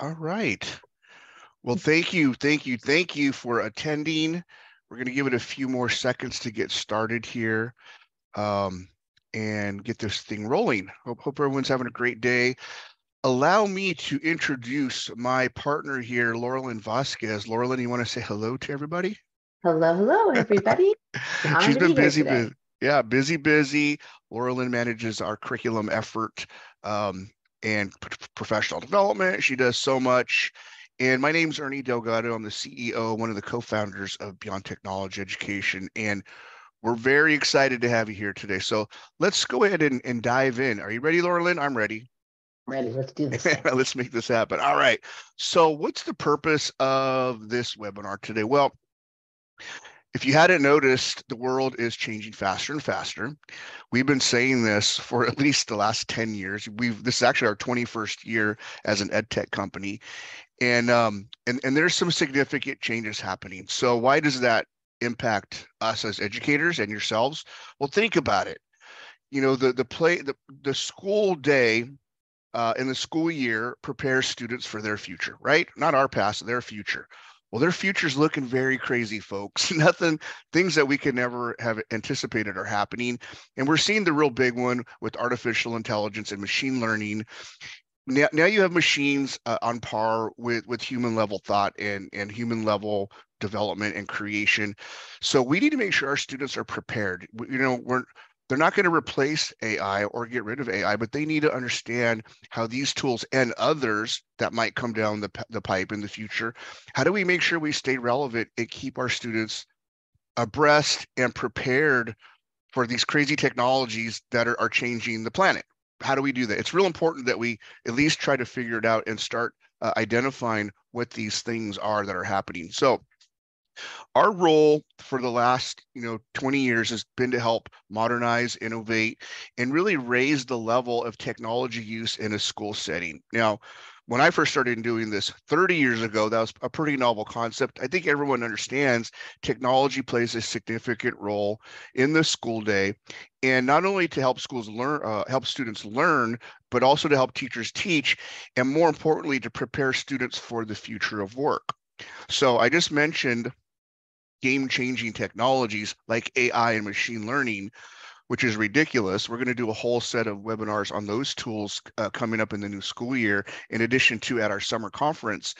All right. Well, thank you, thank you, thank you for attending. We're going to give it a few more seconds to get started here um, and get this thing rolling. Hope, hope everyone's having a great day. Allow me to introduce my partner here, Laurelyn Vasquez. Laurelyn, you want to say hello to everybody? Hello, hello, everybody. She's been busy, busy. Yeah, busy, busy. Laurelyn manages our curriculum effort um, and professional development. She does so much. And my name is Ernie Delgado. I'm the CEO, one of the co-founders of Beyond Technology Education. And we're very excited to have you here today. So let's go ahead and, and dive in. Are you ready, Laurelyn? I'm ready. Ready. Let's do this. let's make this happen. All right. So what's the purpose of this webinar today? Well, if you hadn't noticed, the world is changing faster and faster. We've been saying this for at least the last 10 years. We've this is actually our 21st year as an ed tech company. And um and, and there's some significant changes happening. So why does that impact us as educators and yourselves? Well, think about it. You know, the the play the, the school day uh, in the school year prepares students for their future, right? Not our past, their future. Well, their future's looking very crazy, folks. Nothing, things that we could never have anticipated are happening. And we're seeing the real big one with artificial intelligence and machine learning. Now, now you have machines uh, on par with, with human level thought and, and human level development and creation. So we need to make sure our students are prepared. You know, we're they're not going to replace AI or get rid of AI, but they need to understand how these tools and others that might come down the, the pipe in the future, how do we make sure we stay relevant and keep our students abreast and prepared for these crazy technologies that are, are changing the planet? How do we do that? It's real important that we at least try to figure it out and start uh, identifying what these things are that are happening. So our role for the last you know 20 years has been to help modernize innovate and really raise the level of technology use in a school setting. Now when i first started doing this 30 years ago that was a pretty novel concept. I think everyone understands technology plays a significant role in the school day and not only to help schools learn uh, help students learn but also to help teachers teach and more importantly to prepare students for the future of work. So I just mentioned game changing technologies like AI and machine learning, which is ridiculous. We're going to do a whole set of webinars on those tools uh, coming up in the new school year, in addition to at our summer conference.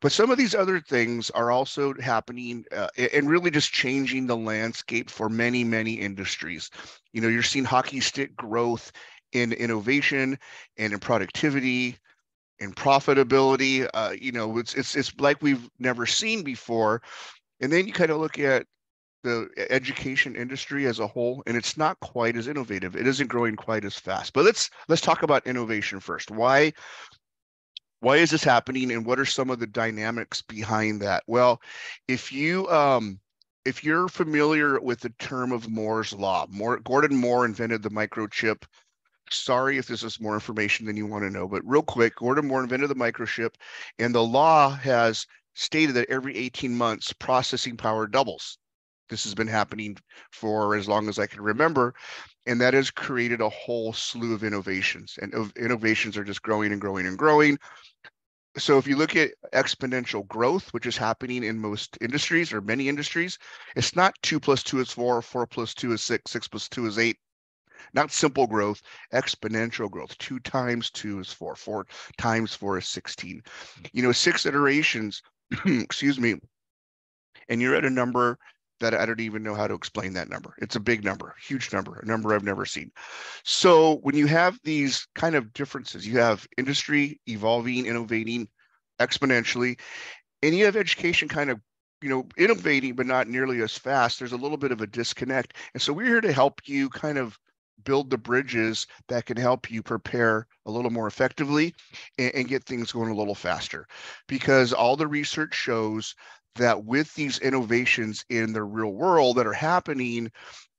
But some of these other things are also happening uh, and really just changing the landscape for many, many industries. You know, you're seeing hockey stick growth in innovation and in productivity and profitability. Uh, you know, it's it's it's like we've never seen before. And then you kind of look at the education industry as a whole, and it's not quite as innovative. It isn't growing quite as fast. But let's let's talk about innovation first. Why why is this happening, and what are some of the dynamics behind that? Well, if you um, if you're familiar with the term of Moore's law, Moore, Gordon Moore invented the microchip. Sorry if this is more information than you want to know, but real quick, Gordon Moore invented the microchip, and the law has stated that every 18 months processing power doubles. This has been happening for as long as I can remember. And that has created a whole slew of innovations. And innovations are just growing and growing and growing. So if you look at exponential growth, which is happening in most industries or many industries, it's not two plus two is four, four plus two is six, six plus two is eight. Not simple growth, exponential growth. Two times two is four, four times four is 16. You know, six iterations excuse me, and you're at a number that I don't even know how to explain that number. It's a big number, huge number, a number I've never seen. So when you have these kind of differences, you have industry evolving, innovating exponentially, and you have education kind of you know innovating but not nearly as fast there's a little bit of a disconnect and so we're here to help you kind of build the bridges that can help you prepare a little more effectively and, and, get things going a little faster. Because all the research shows that with these innovations in the real world that are happening,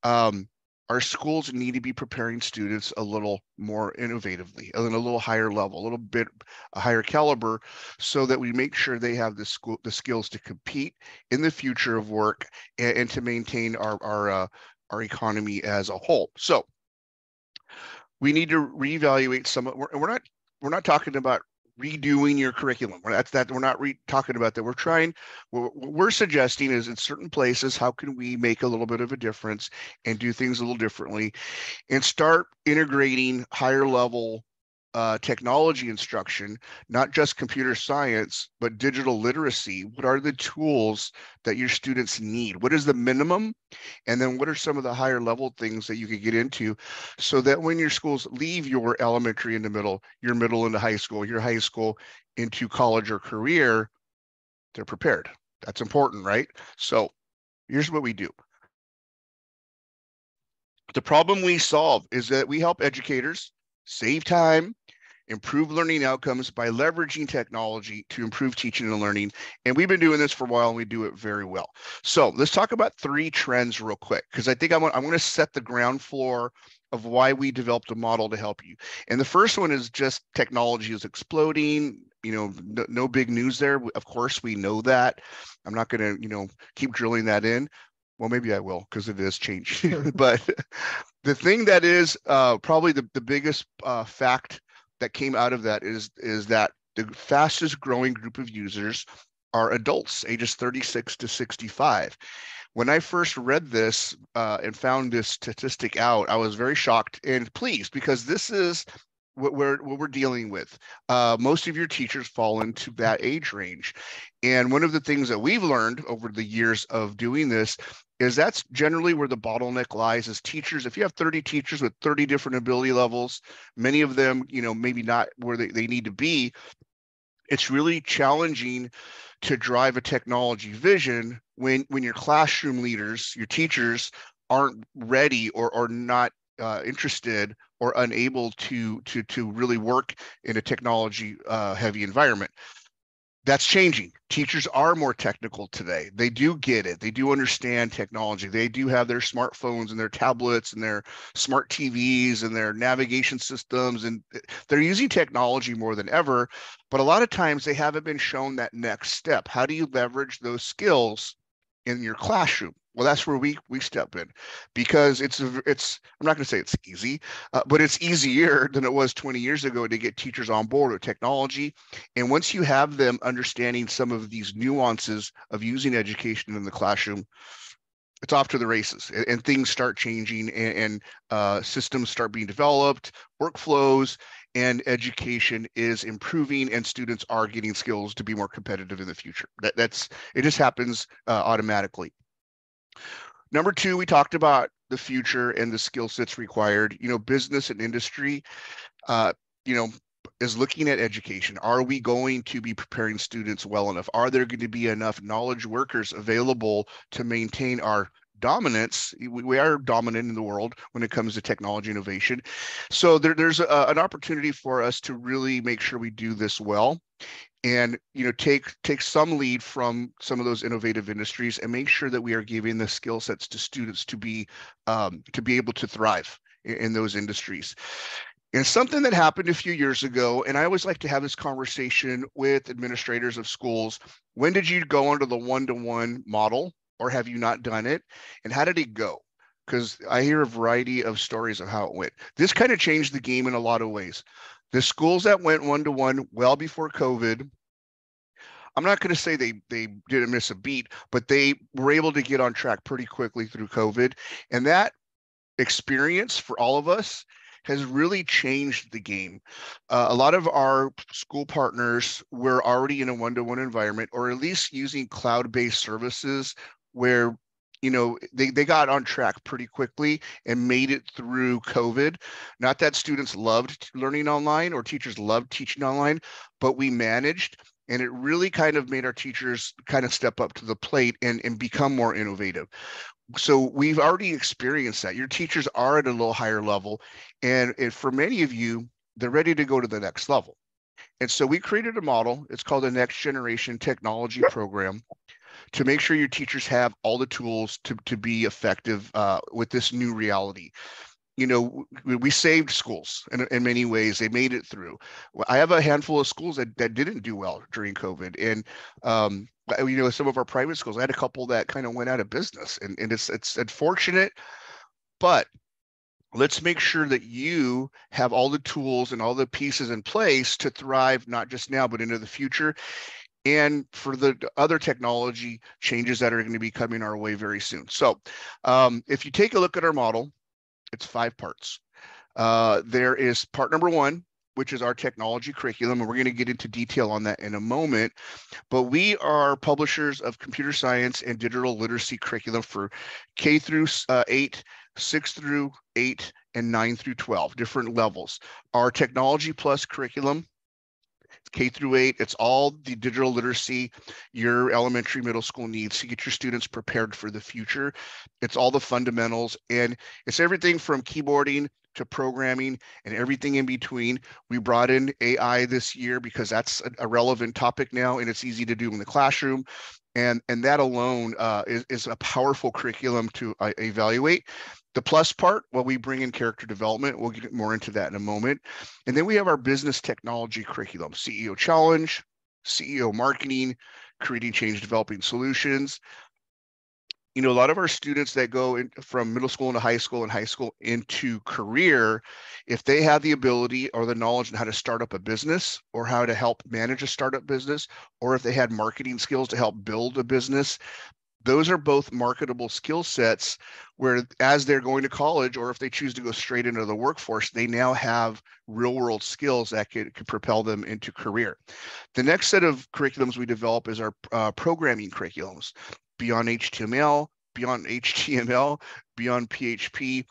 um, our schools need to be preparing students a little more innovatively, and a little higher level, a little bit a higher caliber, so that we make sure they have the school the skills to compete in the future of work and, and to maintain our our uh, our economy as a whole. So we need to reevaluate some. We're, we're not we're not talking about redoing your curriculum. That's that we're not re- talking about that. We're trying. What we're suggesting is in certain places, how can we make a little bit of a difference and do things a little differently, and start integrating higher level uh, technology instruction, not just computer science, but digital literacy. What are the tools that your students need? What is the minimum? And then what are some of the higher level things that you could get into so that when your schools leave your elementary into middle, your middle into high school, your high school into college or career, they're prepared. That's important, right? So here's what we do. The problem we solve is that we help educators save time, improve learning outcomes by leveraging technology to improve teaching and learning. And we've been doing this for a while and we do it very well. So let's talk about three trends real quick, because I think I'm, I'm going to set the ground floor of why we developed a model to help you. And the first one is just technology is exploding. You know, no, no big news there. Of course, we know that. I'm not going to, you know, keep drilling that in. Well, maybe I will because it is changing. but the thing that is uh, probably the, the biggest uh, fact that came out of that is is that the fastest growing group of users are adults ages 36 to 65 when i first read this uh, and found this statistic out i was very shocked and pleased because this is what we're what we're dealing with. Uh, most of your teachers fall into that age range, and one of the things that we've learned over the years of doing this is that's generally where the bottleneck lies as teachers if you have 30 teachers with 30 different ability levels many of them you know maybe not where they, they need to be it's really challenging to drive a technology vision when when your classroom leaders your teachers aren't ready or are not uh, interested or unable to to to really work in a technology uh, heavy environment that's changing. Teachers are more technical today. They do get it. They do understand technology. They do have their smartphones and their tablets and their smart TVs and their navigation systems. And they're using technology more than ever. But a lot of times they haven't been shown that next step. How do you leverage those skills in your classroom? Well, that's where we we step in, because it's it's I'm not going to say it's easy, uh, but it's easier than it was 20 years ago to get teachers on board with technology. And once you have them understanding some of these nuances of using education in the classroom, it's off to the races, and, and things start changing, and, and uh, systems start being developed, workflows, and education is improving and students are getting skills to be more competitive in the future that, that's it just happens uh, automatically Number two, we talked about the future and the skill sets required. You know, business and industry, uh, you know, is looking at education. Are we going to be preparing students well enough? Are there going to be enough knowledge workers available to maintain our dominance. We, are dominant in the world when it comes to technology innovation. So there, there's a, an opportunity for us to really make sure we do this well and you know take take some lead from some of those innovative industries and make sure that we are giving the skill sets to students to be um, to be able to thrive in, in those industries and something that happened a few years ago and i always like to have this conversation with administrators of schools when did you go under the one-to-one model or have you not done it? And how did it go? Because i hear a variety of stories of how it went. This kind of changed the game in a lot of ways. The schools that went one to one well before COVID, I'm not going to say they they didn't miss a beat, but they were able to get on track pretty quickly through COVID, and that experience for all of us has really changed the game. Uh, a lot of our school partners were already in a one-to-one environment, or at least using cloud-based services where you know they, they got on track pretty quickly and made it through covid. Not that students loved learning online or teachers loved teaching online but we managed and it really kind of made our teachers kind of step up to the plate and, and become more innovative. So we've already experienced that. Your teachers are at a little higher level and, and for many of you they're ready to go to the next level. And so we created a model. It's called the next generation technology program to make sure your teachers have all the tools to, to be effective uh, with this new reality. You know we saved schools in, in many ways. They made it through. I have a handful of schools that, that didn't do well during covid. And um, you know some of our private schools i had a couple that kind of went out of business. And, and it's it's unfortunate but let's make sure that you have all the tools and all the pieces in place to thrive not just now but into the future and for the other technology changes that are going to be coming our way very soon. So um, if you take a look at our model it's five parts. Uh, there is part number one which is our technology curriculum and we're going to get into detail on that in a moment. But we are publishers of computer science and digital literacy curriculum for k through uh, 8 6 through 8 and 9 through 12 different levels. Our technology plus curriculum K through 8 it's all the digital literacy your elementary middle school needs to get your students prepared for the future it's all the fundamentals and it's everything from keyboarding to programming and everything in between. We brought in AI this year because that's a relevant topic now and it's easy to do in the classroom and and that alone uh, is, is a powerful curriculum to uh, evaluate. The plus part well we bring in character development. We'll get more into that in a moment. And then we have our business technology curriculum ceo challenge ceo marketing creating change developing solutions you know a lot of our students that go in from middle school into high school and high school into career if they have the ability or the knowledge on how to start up a business or how to help manage a startup business or if they had marketing skills to help build a business those are both marketable skill sets where as they're going to college or if they choose to go straight into the workforce they now have real world skills that could, could propel them into career. The next set of curriculums we develop is our uh, programming curriculums beyond html beyond html beyond php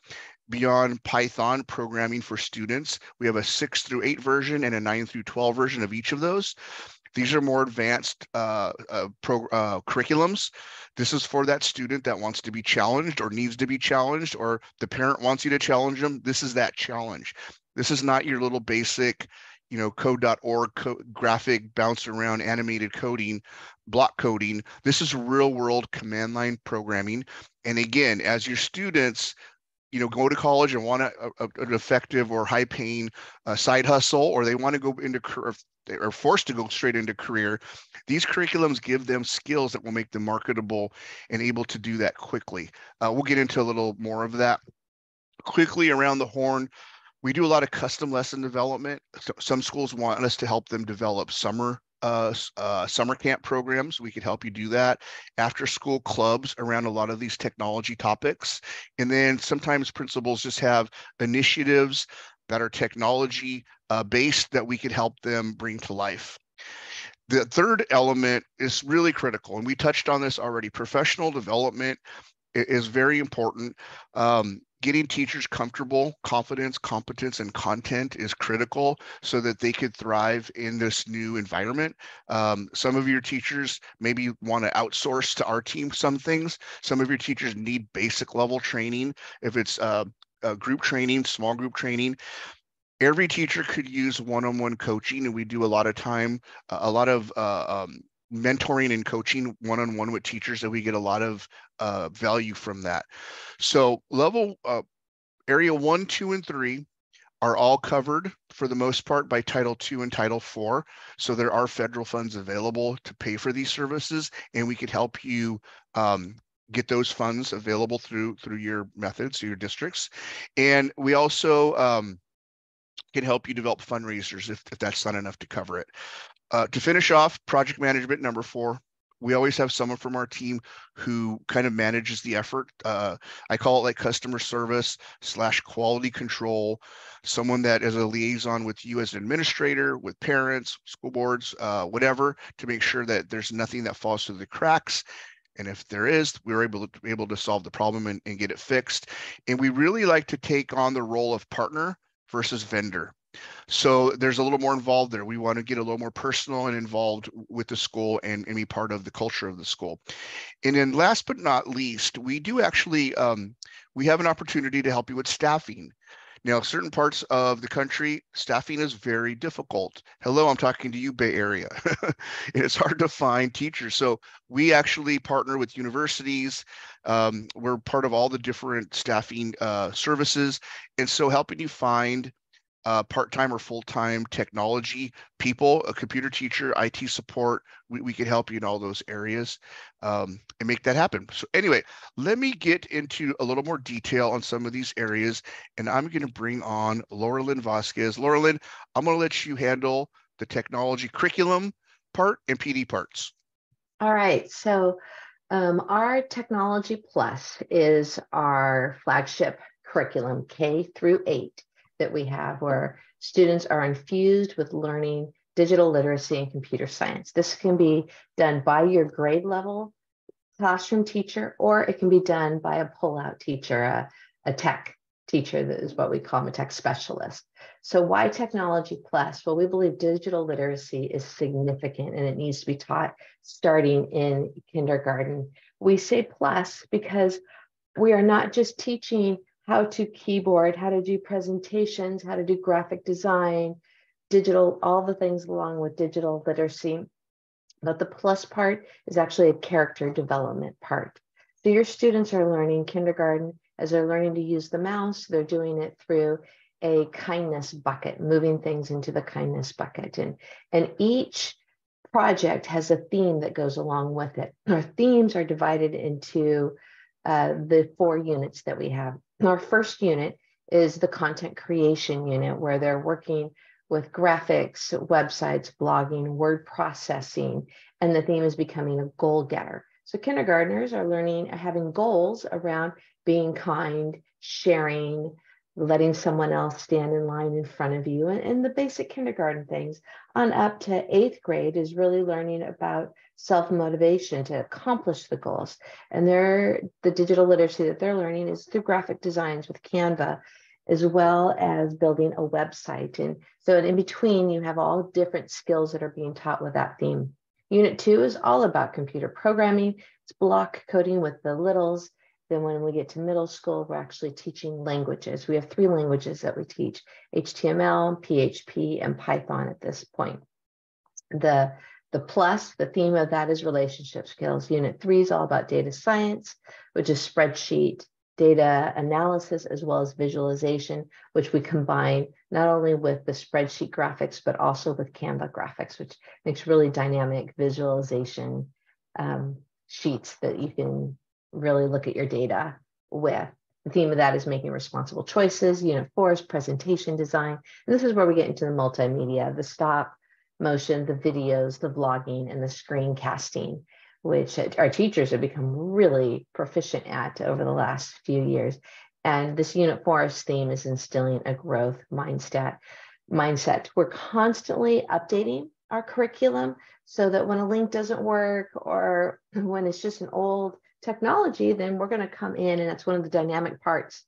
beyond python programming for students we have a 6 through 8 version and a 9 through 12 version of each of those these are more advanced uh, uh, pro, uh, curriculums. This is for that student that wants to be challenged or needs to be challenged, or the parent wants you to challenge them. This is that challenge. This is not your little basic, you know, code.org co- graphic bounce around animated coding, block coding. This is real world command line programming. And again, as your students you know go to college and want a, a, an effective or high paying uh, side hustle or they want to go into they are forced to go straight into career these curriculums give them skills that will make them marketable and able to do that quickly uh, we'll get into a little more of that quickly around the horn we do a lot of custom lesson development so some schools want us to help them develop summer uh, uh, summer camp programs. We could help you do that. After school clubs around a lot of these technology topics. And then sometimes principals just have initiatives that are technology uh, based that we could help them bring to life. The third element is really critical, and we touched on this already. Professional development is very important. Um, getting teachers comfortable, confidence, competence, and content is critical so that they could thrive in this new environment. Um, some of your teachers maybe want to outsource to our team some things. Some of your teachers need basic level training. If it's uh, uh, group training, small group training. Every teacher could use one-on-one coaching, and we do a lot of time, a lot of uh, um, mentoring and coaching one-on-one with teachers, that we get a lot of uh, value from that. So level uh, area one, two, and three are all covered for the most part by Title II and Title IV. So there are federal funds available to pay for these services, and we could help you um, get those funds available through through your methods, your districts, and we also um, can help you develop fundraisers if, if that's not enough to cover it. Uh, to finish off, project management number four. We always have someone from our team who kind of manages the effort. Uh, I call it like customer service slash quality control. Someone that is a liaison with you as an administrator, with parents, school boards, uh, whatever, to make sure that there's nothing that falls through the cracks and if there is, we're able to able to solve the problem and, and get it fixed. And we really like to take on the role of partner versus vendor. So there's a little more involved there. We want to get a little more personal and involved with the school and, and be part of the culture of the school. And then last but not least, we do actually um, we have an opportunity to help you with staffing. Now, certain parts of the country, staffing is very difficult. Hello, I'm talking to you, Bay Area. it's hard to find teachers. So we actually partner with universities. Um, we're part of all the different staffing uh, services. And so helping you find uh, part-time or full-time technology people, a computer teacher, IT support, we, we can help you in all those areas um, and make that happen. So anyway, let me get into a little more detail on some of these areas, and I'm going to bring on Laura Lynn Vasquez. Laura Lynn, I'm going to let you handle the technology curriculum part and PD parts. All right. So um, our Technology Plus is our flagship curriculum, K through eight, that we have where students are infused with learning digital literacy and computer science. This can be done by your grade level classroom teacher, or it can be done by a pull-out teacher, a, a tech teacher that is what we call a tech specialist. So why technology plus? Well, we believe digital literacy is significant and it needs to be taught starting in kindergarten. We say plus because we are not just teaching how to keyboard, how to do presentations, how to do graphic design, digital, all the things along with digital literacy. But the plus part is actually a character development part. So your students are learning kindergarten as they're learning to use the mouse, they're doing it through a kindness bucket, moving things into the kindness bucket. And, and each project has a theme that goes along with it. Our themes are divided into uh, the four units that we have. Our first unit is the content creation unit, where they're working with graphics, websites, blogging, word processing, and the theme is becoming a goal getter. So kindergartners are learning, having goals around being kind, sharing, letting someone else stand in line in front of you, and, and the basic kindergarten things. On up to eighth grade is really learning about self motivation to accomplish the goals. And they're, the digital literacy that they're learning is through graphic designs with Canva, as well as building a website. And so in between, you have all different skills that are being taught with that theme. Unit two is all about computer programming. It's block coding with the littles then when we get to middle school, we're actually teaching languages. We have three languages that we teach, HTML, PHP, and Python at this point. The, the plus, the theme of that is relationship skills. Unit three is all about data science, which is spreadsheet, data analysis, as well as visualization, which we combine not only with the spreadsheet graphics, but also with Canva graphics, which makes really dynamic visualization um, sheets that you can really look at your data with. The theme of that is making responsible choices, unit four is presentation design. And this is where we get into the multimedia, the stop motion, the videos, the vlogging, and the screencasting, which our teachers have become really proficient at over the last few years. And this unit four's theme is instilling a growth mindset. Mindset. We're constantly updating our curriculum so that when a link doesn't work or when it's just an old technology, then we're going to come in, and that's one of the dynamic parts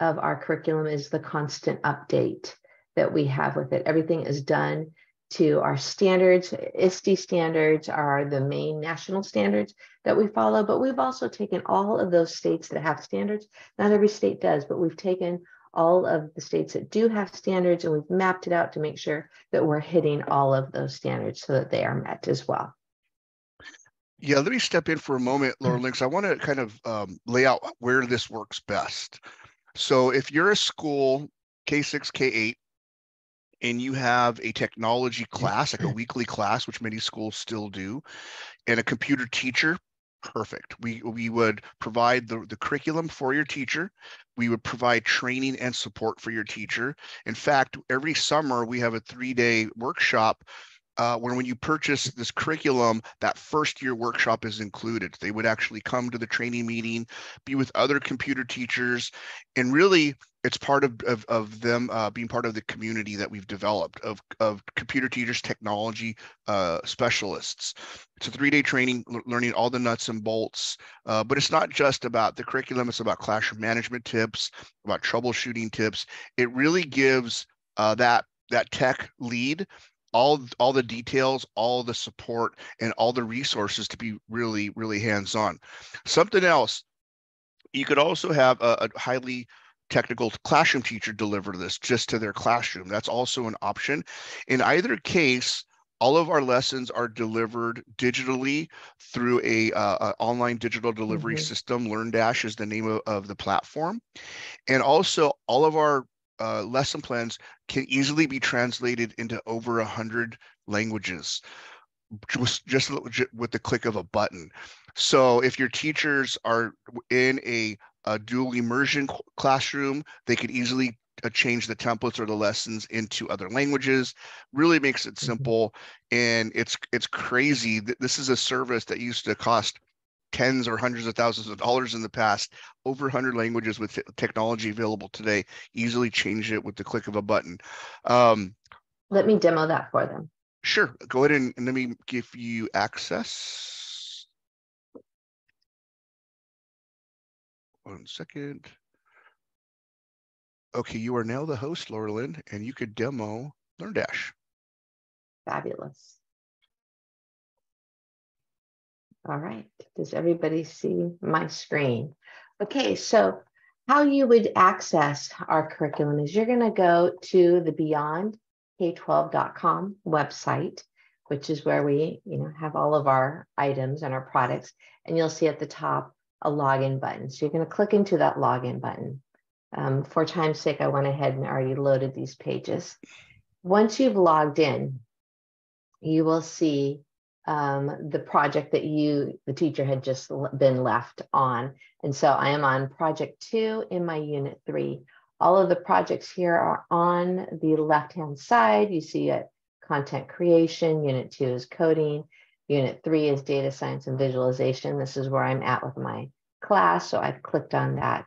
of our curriculum is the constant update that we have with it. Everything is done to our standards. ISTE standards are the main national standards that we follow, but we've also taken all of those states that have standards. Not every state does, but we've taken all of the states that do have standards and we've mapped it out to make sure that we're hitting all of those standards so that they are met as well. Yeah, let me step in for a moment, Laura Links. I want to kind of um, lay out where this works best. So if you're a school, K6, K8, and you have a technology class, like a weekly class, which many schools still do, and a computer teacher, perfect. We we would provide the, the curriculum for your teacher. We would provide training and support for your teacher. In fact, every summer we have a three-day workshop uh, when when you purchase this curriculum, that first year workshop is included. They would actually come to the training meeting, be with other computer teachers, and really it's part of, of, of them uh, being part of the community that we've developed of, of computer teachers, technology uh, specialists. It's a three-day training, learning all the nuts and bolts, uh, but it's not just about the curriculum. It's about classroom management tips, about troubleshooting tips. It really gives uh, that that tech lead all all the details all the support and all the resources to be really really hands on something else you could also have a, a highly technical classroom teacher deliver this just to their classroom that's also an option in either case all of our lessons are delivered digitally through a, uh, a online digital delivery mm-hmm. system LearnDash is the name of, of the platform and also all of our uh, lesson plans can easily be translated into over a hundred languages just, just with the click of a button. So if your teachers are in a, a dual immersion classroom, they could easily uh, change the templates or the lessons into other languages. Really makes it mm-hmm. simple and it's it's crazy. That this is a service that used to cost tens or hundreds of thousands of dollars in the past. Over 100 languages with technology available today easily change it with the click of a button. Um, let me demo that for them. sure. Go ahead and, and let me give you access one second okay you are now the host laura lynn and you could demo LearnDash fabulous all right. Does everybody see my screen? Okay, so how you would access our curriculum is you're going to go to the beyondk12.com website, which is where we, you know, have all of our items and our products, and you'll see at the top a login button. So you're going to click into that login button. Um, for time's sake, I went ahead and already loaded these pages. Once you've logged in, you will see um, the project that you, the teacher had just been left on. And so I am on project two in my unit three. All of the projects here are on the left-hand side. You see it, content creation, unit two is coding, unit three is data science and visualization. This is where I'm at with my class. So I've clicked on that.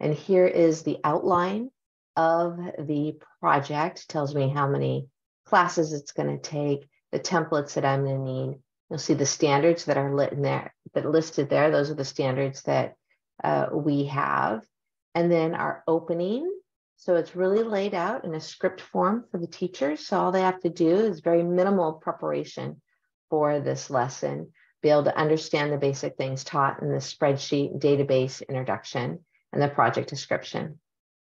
And here is the outline of the project, tells me how many classes it's going to take, the templates that I'm going to need. You'll see the standards that are lit in there, that listed there. Those are the standards that uh, we have. And then our opening. So it's really laid out in a script form for the teachers. So all they have to do is very minimal preparation for this lesson, be able to understand the basic things taught in the spreadsheet, database introduction, and the project description.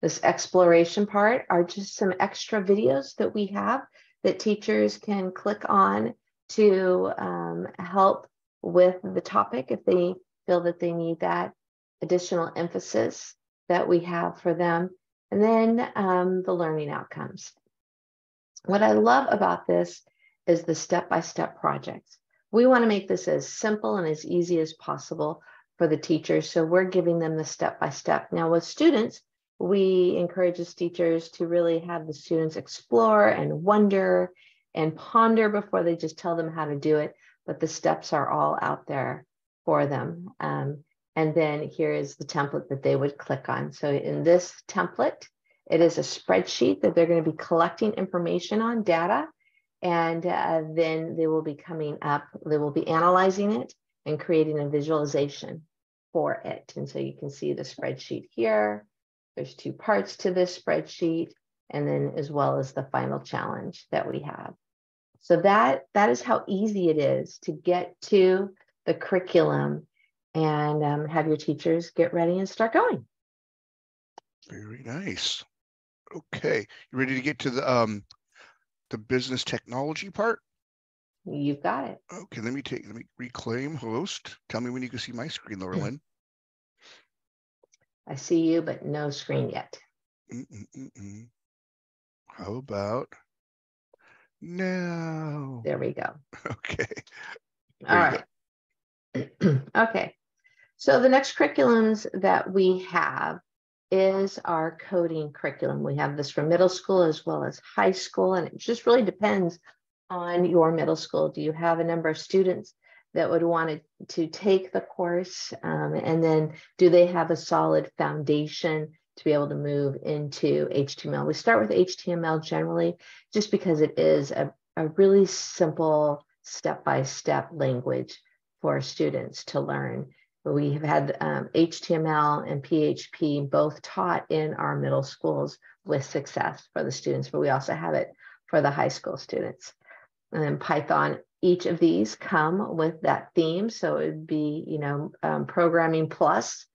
This exploration part are just some extra videos that we have that teachers can click on to um, help with the topic if they feel that they need that additional emphasis that we have for them. And then um, the learning outcomes. What I love about this is the step by step projects. We want to make this as simple and as easy as possible for the teachers. So we're giving them the step by step. Now, with students, we encourage as teachers to really have the students explore and wonder and ponder before they just tell them how to do it. But the steps are all out there for them. Um, and then here is the template that they would click on. So in this template, it is a spreadsheet that they're going to be collecting information on data. And uh, then they will be coming up, they will be analyzing it and creating a visualization for it. And so you can see the spreadsheet here there's two parts to this spreadsheet, and then as well as the final challenge that we have. So that, that is how easy it is to get to the curriculum and um, have your teachers get ready and start going. Very nice. Okay, you ready to get to the um, the business technology part? You've got it. Okay, let me take let me reclaim host. Tell me when you can see my screen, Laura Lynn. I see you, but no screen yet. Mm-mm-mm. How about now? There we go. Okay. There All right. okay. So the next curriculums that we have is our coding curriculum. We have this for middle school as well as high school, and it just really depends on your middle school. Do you have a number of students that would want to, take the course? Um, and then do they have a solid foundation to be able to move into HTML? We start with HTML generally, just because it is a, a really simple step-by-step language for students to learn. We have had um, HTML and PHP both taught in our middle schools with success for the students, but we also have it for the high school students. And then Python each of these come with that theme. So it would be, you know, um, programming plus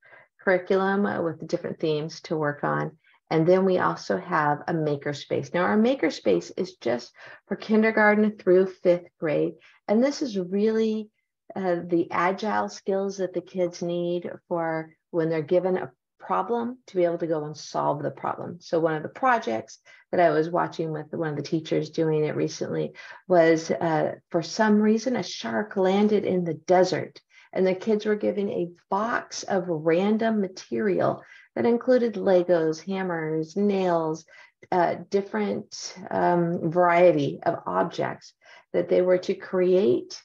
curriculum with the different themes to work on. And then we also have a makerspace. Now, our makerspace is just for kindergarten through fifth grade. And this is really uh, the agile skills that the kids need for when they're given a problem to be able to go and solve the problem. So one of the projects that I was watching with one of the teachers doing it recently was uh, for some reason a shark landed in the desert and the kids were given a box of random material that included Legos, hammers, nails, uh, different um, variety of objects that they were to create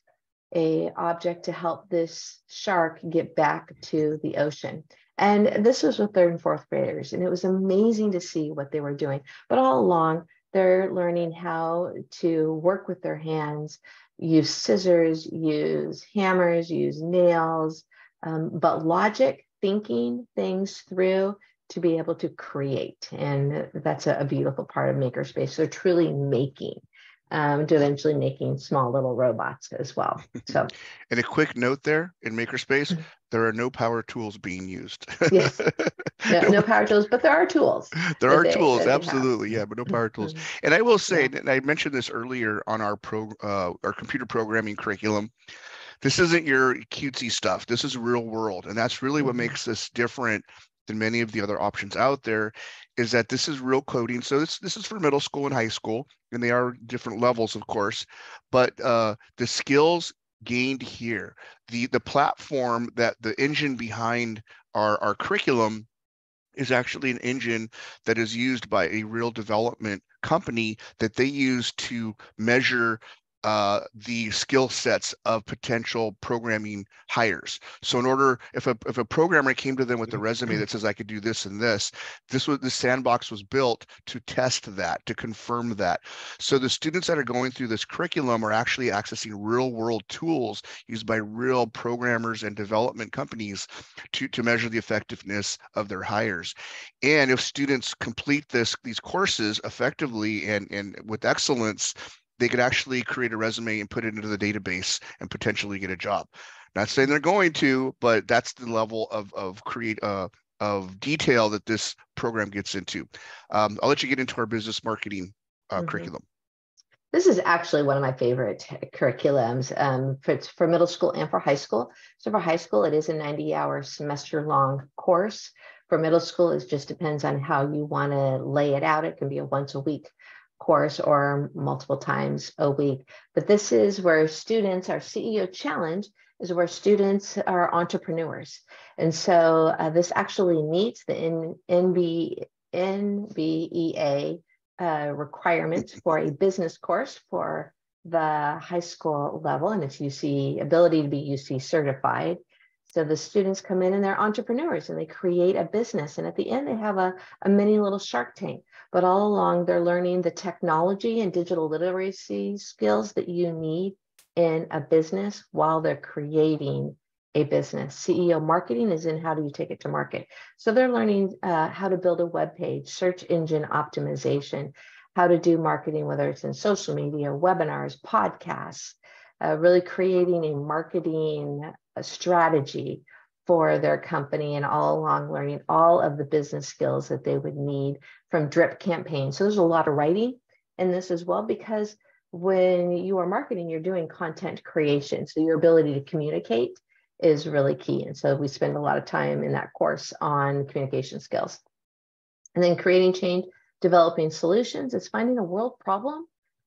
a object to help this shark get back to the ocean. And this was with third and fourth graders, and it was amazing to see what they were doing. But all along, they're learning how to work with their hands, use scissors, use hammers, use nails, um, but logic, thinking things through to be able to create. And that's a, a beautiful part of Makerspace. So truly making um, to eventually making small little robots as well. So, and a quick note there in Makerspace, mm-hmm. there are no power tools being used. yes, no, no, power tools, but there are tools. There are they, tools, absolutely, yeah, but no power tools. Mm-hmm. And I will say, yeah. and I mentioned this earlier on our pro, uh, our computer programming curriculum. This isn't your cutesy stuff. This is real world, and that's really what mm-hmm. makes this different than many of the other options out there is that this is real coding. So this this is for middle school and high school, and they are different levels, of course. But uh, the skills gained here, the the platform that the engine behind our our curriculum is actually an engine that is used by a real development company that they use to measure uh, the skill sets of potential programming hires. So in order, if a if a programmer came to them with a resume that says I could do this and this, this was the sandbox was built to test that, to confirm that. So the students that are going through this curriculum are actually accessing real world tools used by real programmers and development companies to, to measure the effectiveness of their hires. And if students complete this these courses effectively and, and with excellence, they could actually create a resume and put it into the database and potentially get a job. Not saying they're going to, but that's the level of of create uh, of detail that this program gets into. Um, I'll let you get into our business marketing uh, mm-hmm. curriculum. This is actually one of my favorite curriculums um, for, for middle school and for high school. So for high school, it is a 90 hour semester long course. For middle school, it just depends on how you want to lay it out. It can be a once a week course or multiple times a week. But this is where students, our CEO challenge is where students are entrepreneurs. And so uh, this actually meets the N- NB, NBEA uh, requirements for a business course for the high school level, and it's UC ability to be UC certified. So the students come in and they're entrepreneurs and they create a business. And at the end, they have a, a mini little shark tank. But all along, they're learning the technology and digital literacy skills that you need in a business while they're creating a business. CEO marketing is in how do you take it to market. So they're learning uh, how to build a web page, search engine optimization, how to do marketing, whether it's in social media, webinars, podcasts, uh, really creating a marketing strategy for their company and all along learning all of the business skills that they would need from drip campaigns. So there's a lot of writing in this as well because when you are marketing, you're doing content creation. So your ability to communicate is really key. And so we spend a lot of time in that course on communication skills. And then creating change, developing solutions is finding a world problem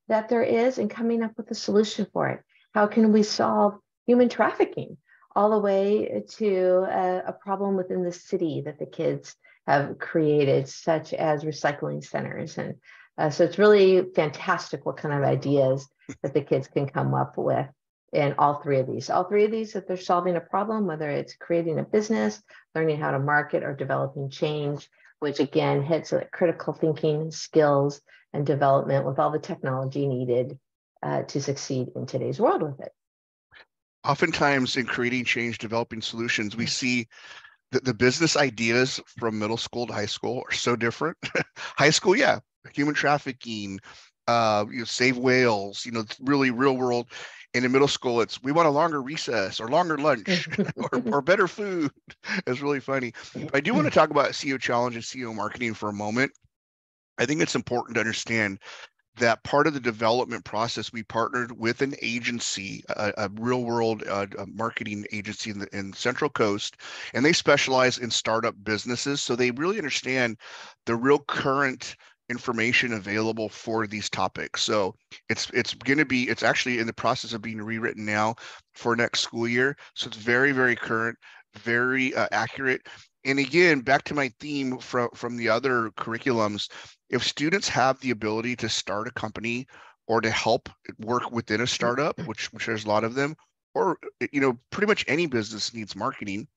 that there is and coming up with a solution for it. How can we solve human trafficking? all the way to a, a problem within the city that the kids have created, such as recycling centers. And uh, so it's really fantastic what kind of ideas that the kids can come up with in all three of these. All three of these, if they're solving a problem, whether it's creating a business, learning how to market, or developing change, which again hits critical thinking skills and development with all the technology needed uh, to succeed in today's world with it oftentimes in creating change, developing solutions, we see that the business ideas from middle school to high school are so different. high school, yeah, human trafficking, uh, you know, save whales, you know, really real world. And in middle school, it's we want a longer recess or longer lunch or, or better food. It's really funny. But I do want to talk about CEO challenge and CEO marketing for a moment. I think it's important to understand that part of the development process, we partnered with an agency, a, a real world uh, a marketing agency in the in Central Coast, and they specialize in startup businesses. So they really understand the real current information available for these topics. So it's it's going to be it's actually in the process of being rewritten now for next school year. So it's very very current, very uh, accurate. And again, back to my theme from from the other curriculums, if students have the ability to start a company or to help work within a startup, mm-hmm. which which there's a lot of them, or you know, pretty much any business needs marketing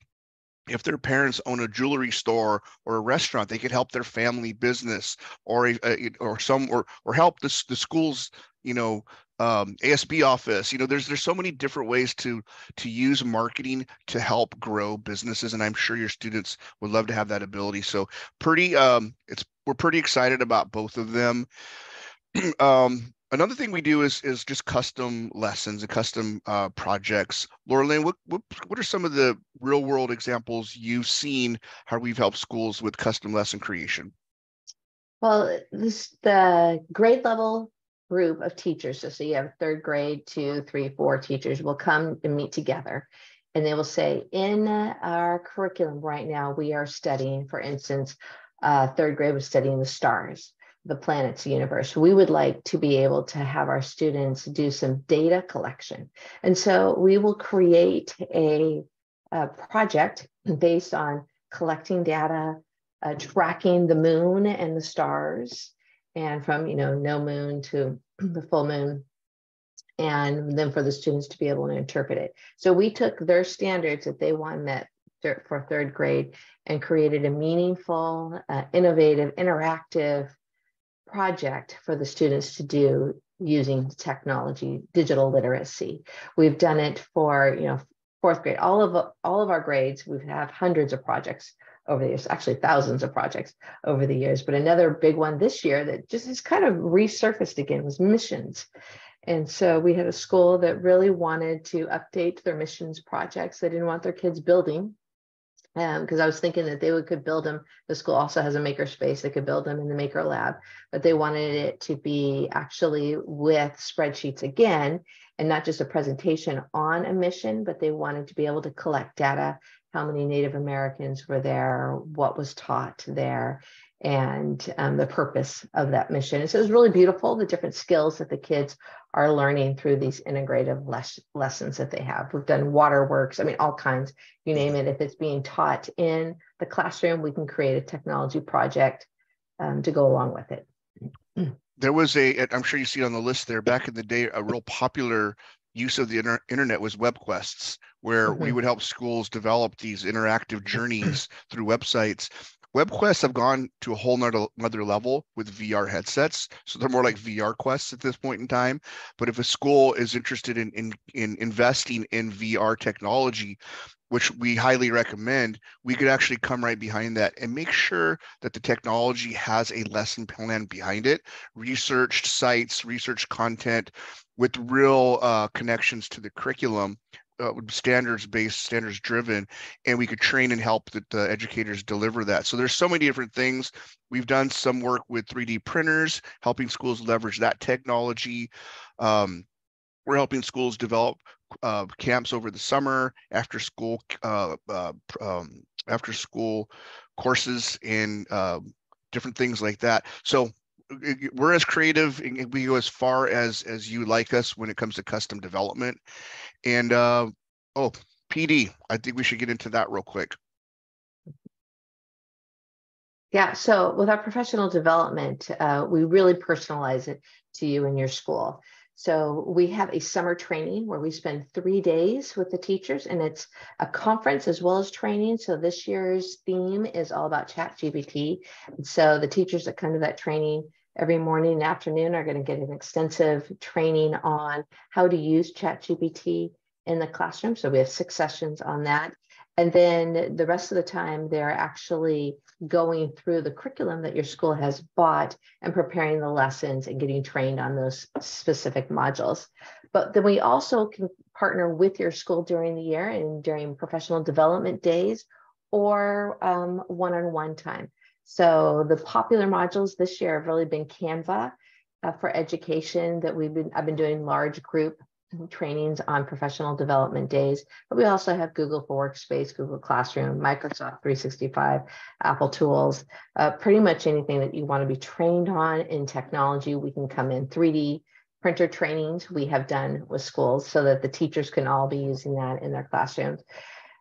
if their parents own a jewelry store or a restaurant, they could help their family business or a, a, or some or or help the the schools, you know, um, ASB office. You know, there's there's so many different ways to to use marketing to help grow businesses, and I'm sure your students would love to have that ability. So pretty, um, it's we're pretty excited about both of them. um, another thing we do is is just custom lessons and custom uh, projects. Laura Lynn, what, what what are some of the real world examples you've seen how we've helped schools with custom lesson creation? Well, this the grade level group of teachers. So, so you have third grade, two, three, four teachers will come and meet together. And they will say, in our curriculum right now, we are studying, for instance, uh, third grade was studying the stars the planet's the universe. We would like to be able to have our students do some data collection. And so we will create a, a project based on collecting data, uh, tracking the moon and the stars, and from you know no moon to the full moon, and then for the students to be able to interpret it. So we took their standards that they want met for third grade and created a meaningful, uh, innovative, interactive project for the students to do using technology, digital literacy. We've done it for, you know, fourth grade. All of all of our grades, we have hundreds of projects over the years, actually thousands of projects over the years. But another big one this year that just is kind of resurfaced again was missions. And so we had a school that really wanted to update their missions projects. They didn't want their kids building because um, I was thinking that they would, could build them. The school also has a maker space; they could build them in the maker lab, but they wanted it to be actually with spreadsheets again, and not just a presentation on a mission, but they wanted to be able to collect data: how many Native Americans were there, what was taught there, and um, the purpose of that mission. And so it was really beautiful, the different skills that the kids are learning through these integrative les- lessons that they have. We've done waterworks, I mean, all kinds, you name it. If it's being taught in the classroom, we can create a technology project um, to go along with it. There was a, I'm sure you see it on the list there, back in the day, a real popular use of the inter- internet was web quests where mm-hmm. we would help schools develop these interactive journeys through websites WebQuests have gone to a whole nother, another level with VR headsets. So they're more like VR quests at this point in time. But if a school is interested in, in, in investing in VR technology, which we highly recommend, we could actually come right behind that and make sure that the technology has a lesson plan behind it, researched sites, research content with real uh, connections to the curriculum uh, standards based standards driven and we could train and help the, the, educators deliver that. So there's so many different things. We've done some work with 3d printers helping schools leverage that technology. Um, we're helping schools develop uh, camps over the summer after school uh, uh um, after school courses and um, different things like that. So we're as creative and we go as far as as you like us when it comes to custom development. And uh, oh pd i think we should get into that real quick. Yeah so with our professional development uh, we really personalize it to you and your school so we have a summer training where we spend three days with the teachers, and it's a conference as well as training. So this year's theme is all about Chat GPT. And so the teachers that come to that training every morning and afternoon are going to get an extensive training on how to use chat ChatGPT in the classroom. So we have six sessions on that. And then the rest of the time, they're actually going through the curriculum that your school has bought and preparing the lessons and getting trained on those specific modules. But then we also can partner with your school during the year and during professional development days or one on one time. So the popular modules this year have really been Canva uh, for education that we've been I've been doing large group trainings on professional development days, but we also have Google for Workspace, Google Classroom, Microsoft 365, Apple Tools, uh, pretty much anything that you want to be trained on in technology. We can come in 3D printer trainings we have done with schools so that the teachers can all be using that in their classrooms.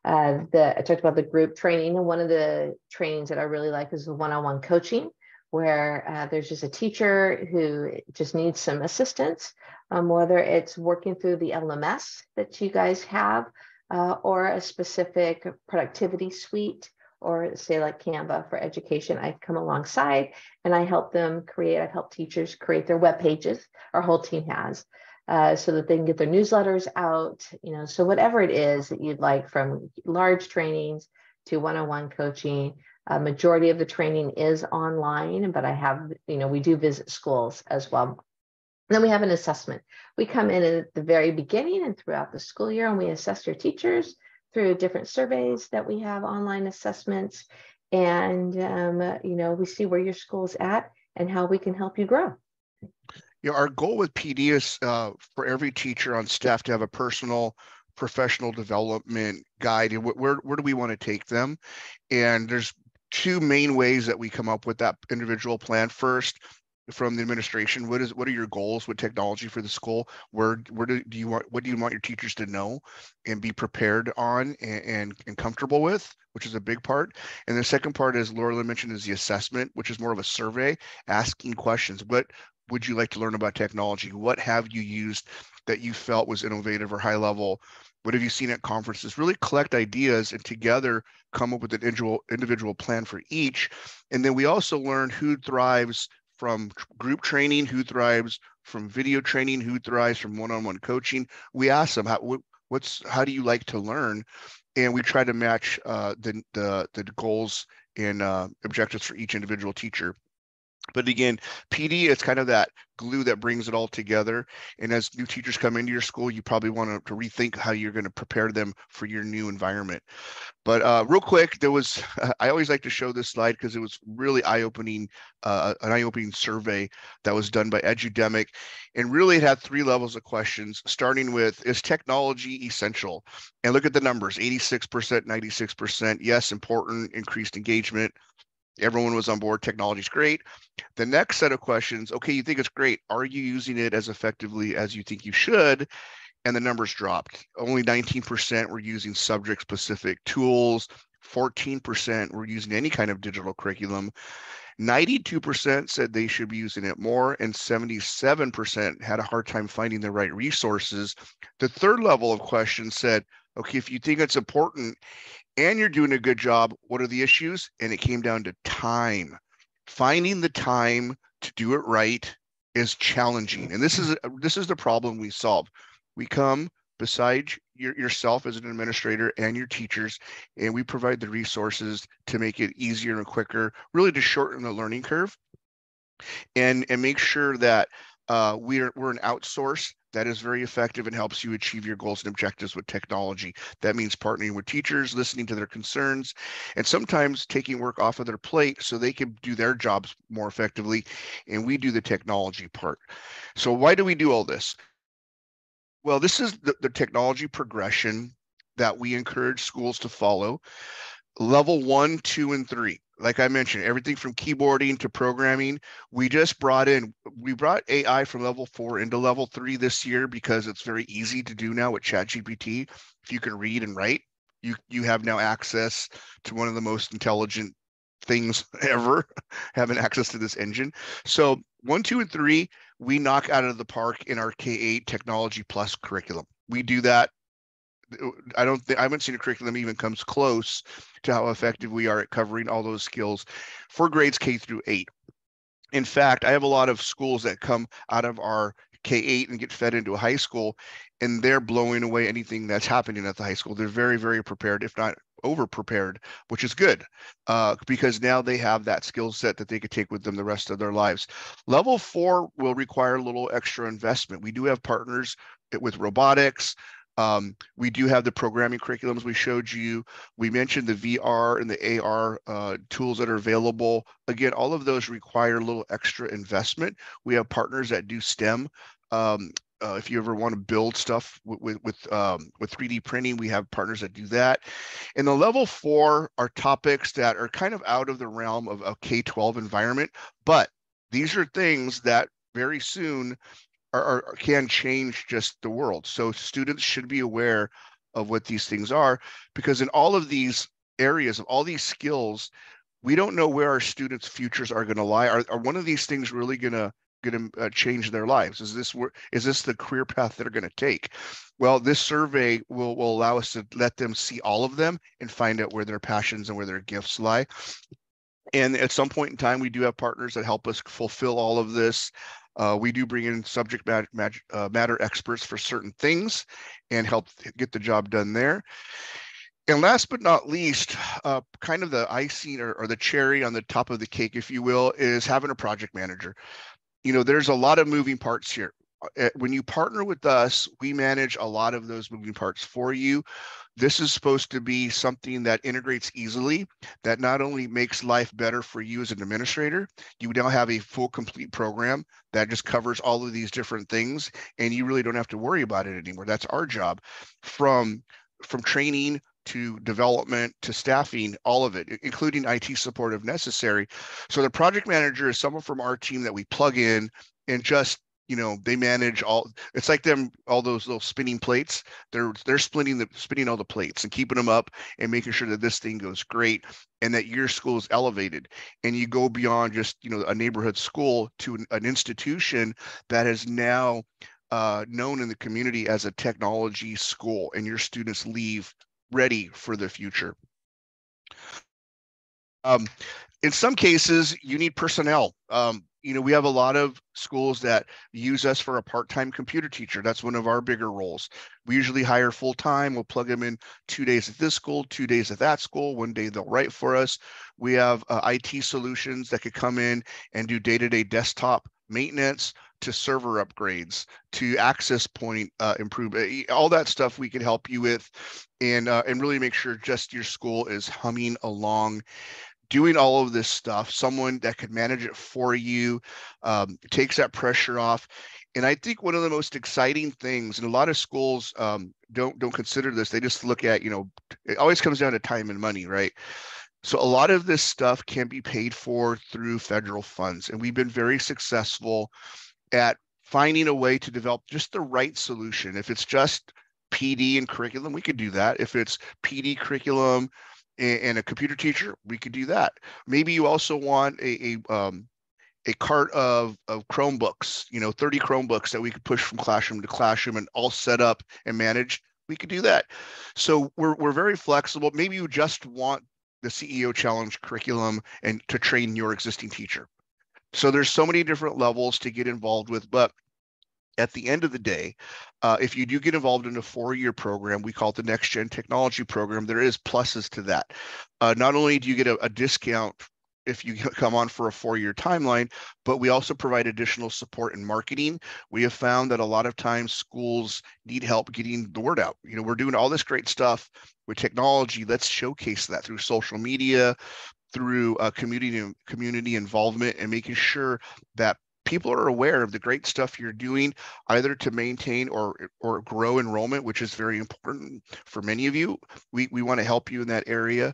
Uh, the, I talked about the group training, and one of the trainings that I really like is the one-on-one coaching where uh, there's just a teacher who just needs some assistance, um, whether it's working through the LMS that you guys have uh, or a specific productivity suite or say like Canva for education, I come alongside and I help them create, I've helped teachers create their web pages, our whole team has, uh, so that they can get their newsletters out, you know, so whatever it is that you'd like from large trainings to one-on-one coaching, a majority of the training is online, but I have, you know, we do visit schools as well. then we have an assessment. We come in at the very beginning and throughout the school year, and we assess your teachers through different surveys that we have, online assessments, and um, you know, we see where your school's at and how we can help you grow. Know, our goal with PD is uh, for every teacher on staff to have a personal professional development guide where, where do we want to take them and there's two main ways that we come up with that individual plan. First, from the administration, what is what are your goals with technology for the school? Where where do, do you want what do you want your teachers to know and be prepared on and, and, and comfortable with, which is a big part. And the second part, as Laura mentioned, is the assessment, which is more of a survey, asking questions. What would you like to learn about technology? What have you used that you felt was innovative or high level what have you seen at conferences? Really collect ideas and together come up with an individual individual plan for each. And then we also learn who thrives from group training, who thrives from video training, who thrives from one-on-one coaching. We ask them how what's how do you like to learn, and we try to match uh, the the the goals and uh, objectives for each individual teacher. But again, PD is kind of that glue that brings it all together. And as new teachers come into your school, you probably want to, rethink how you're going to prepare them for your new environment. But uh, real quick, there was, I always like to show this slide because it was really eye-opening, uh, an eye-opening survey that was done by Edudemic. And really it had three levels of questions, starting with, is technology essential? And look at the numbers, 86%, 96%, yes, important, increased engagement, everyone was on board. Technology's great. The next set of questions okay you think it's great. Are you using it as effectively as you think you should? And the numbers dropped. Only 19% were using subject specific tools 14% were using any kind of digital curriculum. 92% said they should be using it more and 77% had a hard time finding the right resources. The third level of questions said okay if you think it's important and you're doing a good job. What are the issues? And it came down to time. Finding the time to do it right is challenging. And this is this is the problem we solve. We come beside your, yourself as an administrator and your teachers, and we provide the resources to make it easier and quicker, really to shorten the learning curve and, and make sure that uh, we're, we're an outsource that is very effective and helps you achieve your goals and objectives with technology. That means partnering with teachers, listening to their concerns, and sometimes taking work off of their plate so they can do their jobs more effectively. And we do the technology part. So, why do we do all this? Well, this is the, the technology progression that we encourage schools to follow. Level one, two, and three like I mentioned, everything from keyboarding to programming. We just brought in, we brought AI from level four into level three this year because it's very easy to do now with ChatGPT. If you can read and write, you you have now access to one of the most intelligent things ever, having access to this engine. So one, two, and three, we knock out of the park in our K8 Technology Plus curriculum. We do that I don't think I haven't seen a curriculum even comes close to how effective we are at covering all those skills for grades K through eight. In fact, I have a lot of schools that come out of our K8 and get fed into a high school, and they're blowing away anything that's happening at the high school. They're very, very prepared, if not over prepared, which is good uh, because now they have that skill set that they could take with them the rest of their lives. Level four will require a little extra investment. We do have partners with robotics, Um, we do have the programming curriculums we showed you. We mentioned the VR and the AR uh, tools that are available. Again, all of those require a little extra investment. We have partners that do STEM. Um, uh, if you ever want to build stuff with with with, um, with 3D printing, we have partners that do that. And the level four are topics that are kind of out of the realm of a K-12 environment, but these are things that very soon are, are, can change just the world. So students should be aware of what these things are because in all of these areas of all these skills, we don't know where our students' futures are going to lie. Are, are one of these things really going to going to uh, change their lives? Is this where is this the career path they're going to take? Well, this survey will will allow us to let them see all of them and find out where their passions and where their gifts lie. And at some point in time, we do have partners that help us fulfill all of this. Uh, we do bring in subject matter, uh, matter experts for certain things and help get the job done there. And last but not least, uh, kind of the icing or, or, the cherry on the top of the cake, if you will, is having a project manager you know, there's a lot of moving parts here. Uh, when you partner with us, we manage a lot of those moving parts for you. This is supposed to be something that integrates easily, that not only makes life better for you as an administrator, you now have a full complete program that just covers all of these different things and you really don't have to worry about it anymore. That's our job from from training to development to staffing, all of it, including IT support if necessary. So the project manager is someone from our team that we plug in and just you know they manage all it's like them all those little spinning plates they're they're splitting the spinning all the plates and keeping them up and making sure that this thing goes great and that your school is elevated and you go beyond just you know a neighborhood school to an, an institution that is now uh, known in the community as a technology school and your students leave ready for the future. Um, in some cases, you need personnel. Um, you know, we have a lot of schools that use us for a part-time computer teacher. That's one of our bigger roles. We usually hire full-time. We'll plug them in two days at this school, two days at that school. One day they'll write for us. We have uh, IT solutions that could come in and do day-to-day desktop maintenance to server upgrades to access point uh, improvement all that stuff we can help you with and uh, and really make sure just your school is humming along doing all of this stuff someone that could manage it for you um, takes that pressure off and i think one of the most exciting things and a lot of schools um, don't don't consider this they just look at you know it always comes down to time and money right so a lot of this stuff can be paid for through federal funds and we've been very successful at finding a way to develop just the right solution. If it's just PD and curriculum, we could do that. If it's PD curriculum and, a computer teacher, we could do that. Maybe you also want a, a um, a cart of, of Chromebooks, you know, 30 Chromebooks that we could push from classroom to classroom and all set up and managed. We could do that. So we're, we're very flexible. Maybe you just want the CEO challenge curriculum and to train your existing teacher. So there's so many different levels to get involved with, but at the end of the day, uh, if you do get involved in a four-year program, we call it the Next Gen Technology Program. There is pluses to that. Uh, not only do you get a, a discount if you come on for a four-year timeline, but we also provide additional support in marketing. We have found that a lot of times schools need help getting the word out. You know, we're doing all this great stuff with technology. Let's showcase that through social media, through uh, community community involvement and making sure that people are aware of the great stuff you're doing either to maintain or or grow enrollment which is very important for many of you. We, we want to help you in that area.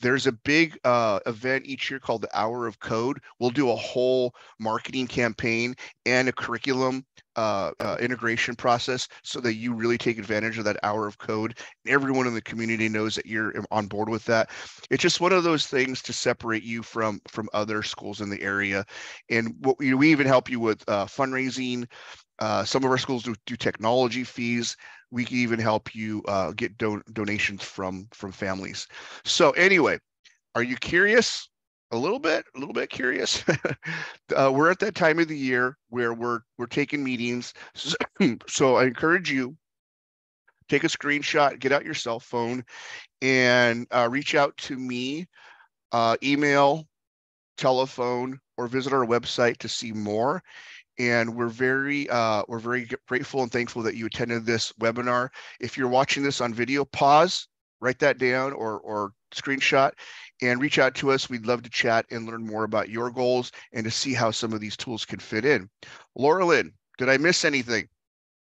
There's a big uh, event each year called the hour of code. We'll do a whole marketing campaign and a curriculum uh, uh, integration process so that you really take advantage of that hour of code. Everyone in the community knows that you're on board with that. It's just one of those things to separate you from from other schools in the area. And what we, we even help you with uh, fundraising. Uh, some of our schools do, do technology fees. We can even help you uh, get do- donations from from families. So anyway, are you curious? A little bit, a little bit curious. uh, we're at that time of the year where we're we're taking meetings. So, I encourage you take a screenshot, get out your cell phone, and uh, reach out to me, uh, email, telephone, or visit our website to see more. and we're very uh, we're very grateful and thankful that you attended this webinar. If you're watching this on video, pause, write that down, or or screenshot, and reach out to us. We'd love to chat and learn more about your goals and to see how some of these tools can fit in. Laura Lynn, did I miss anything?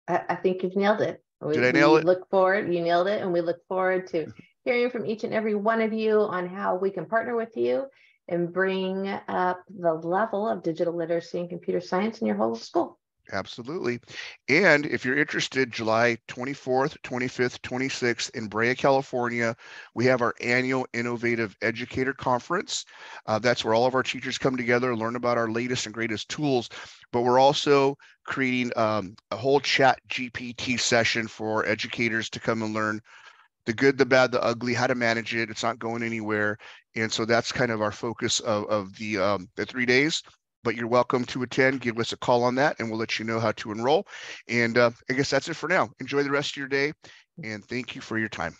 I, I think you've nailed it. We, did I nail we it? Look forward, you nailed it, and we look forward to mm-hmm. hearing from each and every one of you on how we can partner with you and bring up the level of digital literacy and computer science in your whole school. Absolutely. And if you're interested, July 24th, 25th, 26th in Brea, California, we have our annual Innovative Educator Conference. Uh, that's where all of our teachers come together, learn about our latest and greatest tools. But we're also creating um, a whole chat GPT session for educators to come and learn the good, the bad, the ugly, how to manage it. It's not going anywhere. And so that's kind of our focus of, of the, um, the three days but you're welcome to attend. Give us a call on that and we'll let you know how to enroll. And uh, I guess that's it for now. Enjoy the rest of your day and thank you for your time.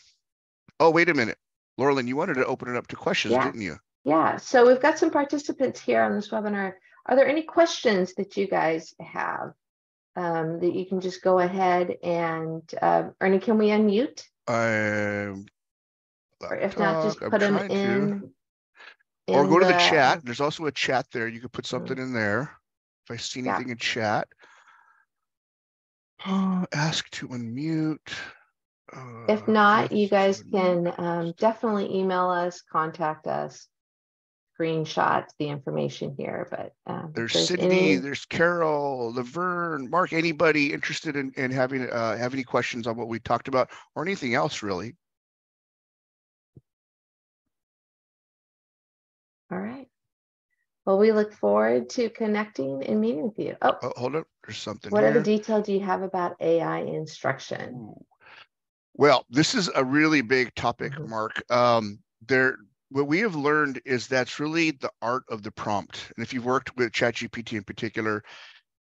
Oh, wait a minute. Laurelyn, you wanted to open it up to questions, yeah. didn't you? Yeah. So we've got some participants here on this webinar. Are there any questions that you guys have um, that you can just go ahead and, uh, Ernie, can we unmute? Um, or if not, just put them in. To or go to the, the, chat. There's also a chat there. You could put something in there. If I see anything yeah. in chat, uh, ask to unmute. Uh, if not, you guys can um, definitely email us, contact us, screenshot the information here. But um, there's, there's Sydney, any... there's Carol, Laverne, Mark. Anybody interested in, in having uh, have any questions on what we talked about or anything else really? Well, we look forward to connecting and meeting with you. Oh, oh hold on. There's something. What here. are the details do you have about AI instruction? Ooh. Well, this is a really big topic, mm-hmm. Mark. Um, there, what we have learned is that's really the art of the prompt. And if you've worked with ChatGPT in particular,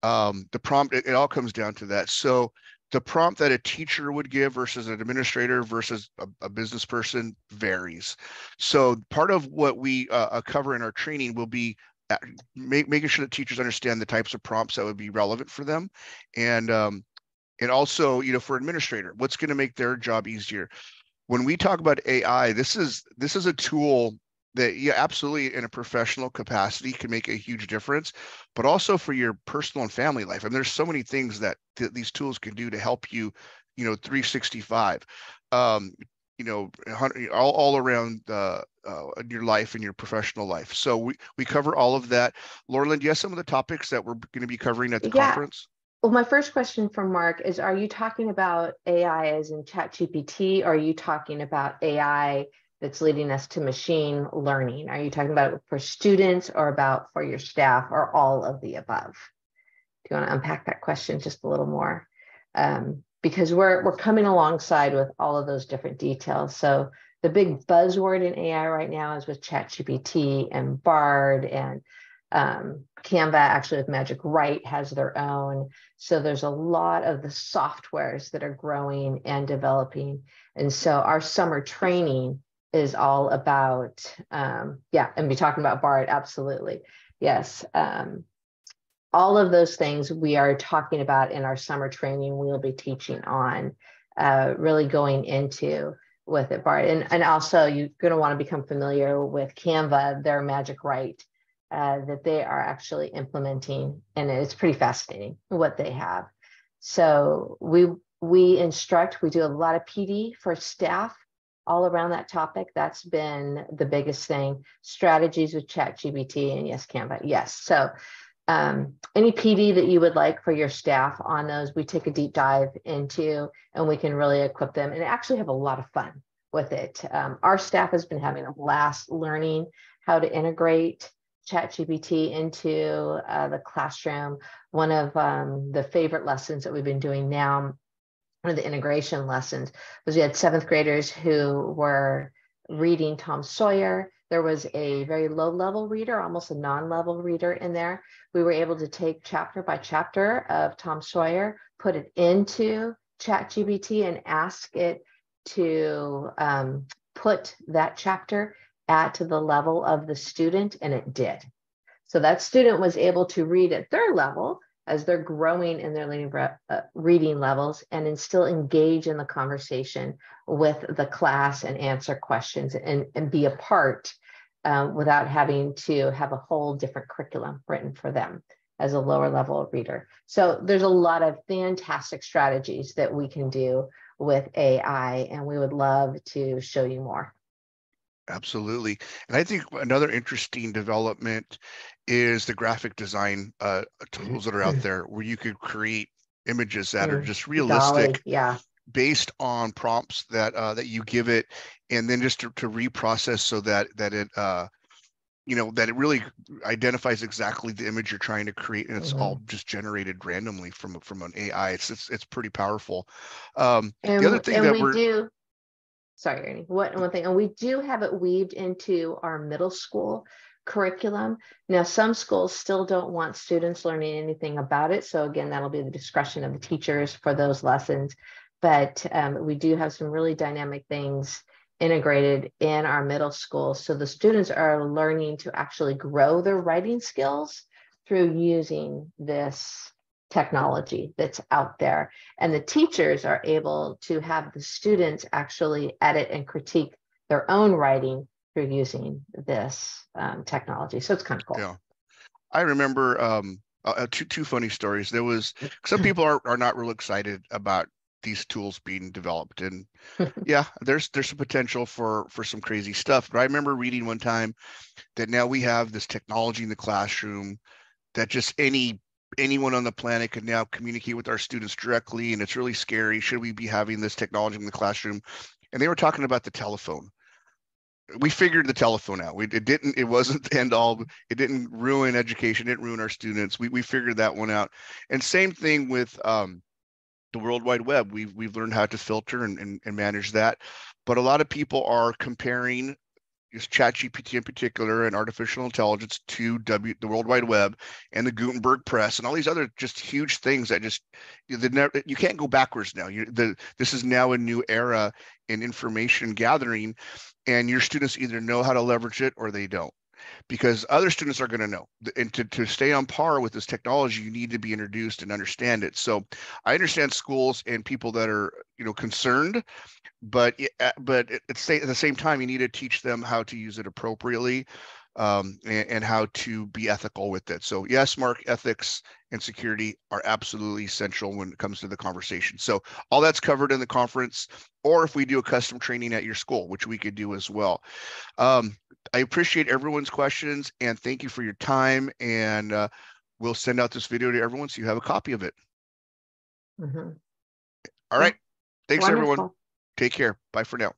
um, the prompt it, it all comes down to that. So the prompt that a teacher would give versus an administrator versus a, a business person varies. So part of what we uh, uh cover in our training will be uh, make, making sure that teachers understand the types of prompts that would be relevant for them, and um, and also you know for administrator, what's going to make their job easier. When we talk about AI, this is this is a tool that yeah absolutely in a professional capacity can make a huge difference but also for your personal and family life. I and mean, there's so many things that th- these tools can do to help you you know 365 um, you know all, all around uh, uh, your life and your professional life. So we, we cover all of that. Laurelyn, do you have some of the topics that we're going to be covering at the yeah. conference? Well, my first question from Mark is Are you talking about AI as in ChatGPT, or are you talking about AI that's leading us to machine learning? Are you talking about for students or about for your staff or all of the above? Do you want to unpack that question just a little more? Um, because we're we're coming alongside with all of those different details. So the big buzzword in AI right now is with ChatGPT and Bard and um, Canva actually with Magic Write has their own. So there's a lot of the softwares that are growing and developing. And so our summer training is all about um, yeah and be talking about bard absolutely. Yes um, all of those things we are talking about in our summer training we'll be teaching on uh, really going into with it bard. And, and also you're going to want to become familiar with canva their Magic Write uh, that they are actually implementing and it's pretty fascinating what they have. So we we instruct we do a lot of pd for staff all around that topic. That's been the biggest thing. Strategies with ChatGPT and yes, Canva. Yes. So um, any PD that you would like for your staff on those, we take a deep dive into and we can really equip them and actually have a lot of fun with it. Um, our staff has been having a blast learning how to integrate ChatGPT into uh, the classroom. One of um, the favorite lessons that we've been doing now one of the integration lessons was we had seventh graders who were reading Tom Sawyer. There was a very low level reader, almost a non level reader in there. We were able to take chapter by chapter of Tom Sawyer, put it into ChatGPT, and ask it to um, put that chapter at the level of the student, and it did. So that student was able to read at their level as they're growing in their reading, uh, reading levels and still engage in the conversation with the class and answer questions and, and be a part uh, without having to have a whole different curriculum written for them as a lower level reader. So there's a lot of fantastic strategies that we can do with AI, and we would love to show you more. Absolutely. And I think another interesting development is the graphic design uh, tools that are out there where you could create images that are mm, just realistic. DALL-E, yeah. Based on prompts that uh, that you give it, and then just to, to reprocess so that that it uh, you know that it really identifies exactly the image you're trying to create and it's mm-hmm. all just generated randomly from from an ai it's it's, it's pretty powerful um and, the other thing that we do sorry Ernie, what one thing and we do have it weaved into our middle school curriculum now some schools still don't want students learning anything about it so again that'll be the discretion of the teachers for those lessons but um, we do have some really dynamic things integrated in our middle school. So the students are learning to actually grow their writing skills through using this technology that's out there. And the teachers are able to have the students actually edit and critique their own writing through using this um, technology. So it's kind of cool. Yeah. I remember um, uh, two, two funny stories. There was some people are, are not real excited about these tools being developed and yeah there's there's some potential for for some crazy stuff but i remember reading one time that now we have this technology in the classroom that just any anyone on the planet can now communicate with our students directly and it's really scary should we be having this technology in the classroom and they were talking about the telephone we figured the telephone out. We, it didn't. It wasn't the end all. It didn't ruin education. It didn't ruin our students. We we figured that one out. And same thing with um, the World Wide Web. We've we've learned how to filter and, and, and manage that. But a lot of people are comparing just ChatGPT in particular and artificial intelligence to W the World Wide Web and the Gutenberg Press and all these other just huge things that just you can't go backwards now. You the this is now a new era in information gathering, and your students either know how to leverage it or they don't because other students are going to know and to, to stay on par with this technology you need to be introduced and understand it so i understand schools and people that are you know concerned but uh, but at the same time you need to teach them how to use it appropriately um, and, and, how to be ethical with it. So yes, Mark, ethics and security are absolutely essential when it comes to the conversation. So all that's covered in the conference, or if we do a custom training at your school, which we could do as well. Um, I appreciate everyone's questions and thank you for your time. And uh, we'll send out this video to everyone so you have a copy of it. Mm-hmm. All right. Thanks, Wonderful. everyone. Take care. Bye for now.